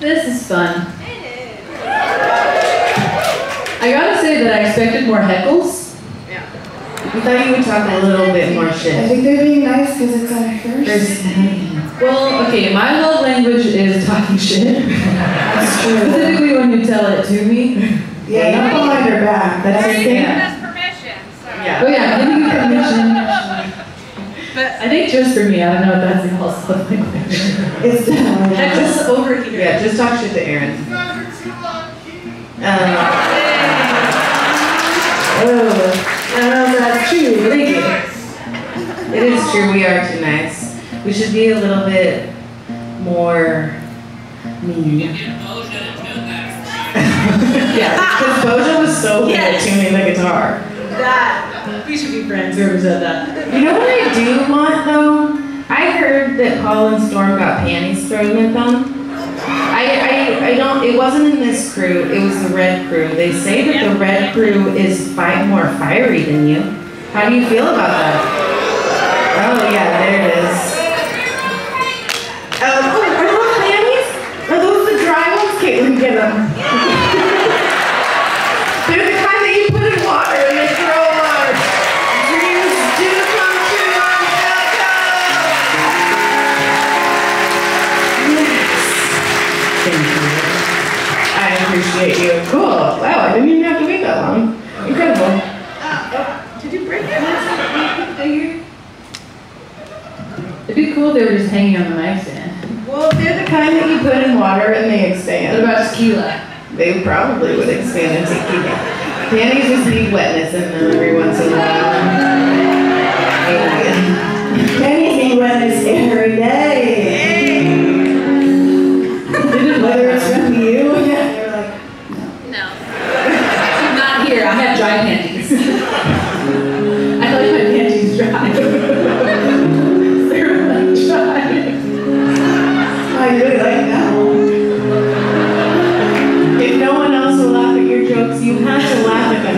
This is fun. I gotta say that I expected more heckles. Yeah. We thought you would talk a little bit more shit. I think they're being nice because it's our first. First, Well, okay, my love language is talking shit. That's true. Specifically when you tell it to me. Yeah, not behind her back. That's the Giving thing. Permission. Yeah. Oh yeah, giving you permission. But I think just for me, I don't know if that's y'all's love language. It's definitely. Heckles over here. Yeah, just talk shit to Erin. Um, Oh, I don't know if that's true, but thank you. it is true, we are too nice. We should be a little bit more mean. yeah, because Boja was so good at tuning the guitar. That, we should be friends, whoever said that. You know what I do want though? I heard that Paul and Storm got panties thrown at them. I, I, I don't, it wasn't in this crew, it was the red crew. They say that the red crew is fi- more fiery than you. How do you feel about that? Thank you. I appreciate you. Cool. Wow, I didn't even have to wait that long. Incredible. Oh, did you break it? It'd be cool if they were just hanging on the nightstand. Well, they're the kind that you put in water and they What expand. about tequila? They probably would expand into tequila. Panties just need wetness in them every once in a while. Alien. Anything wet is every day. Jokes, you laugh at them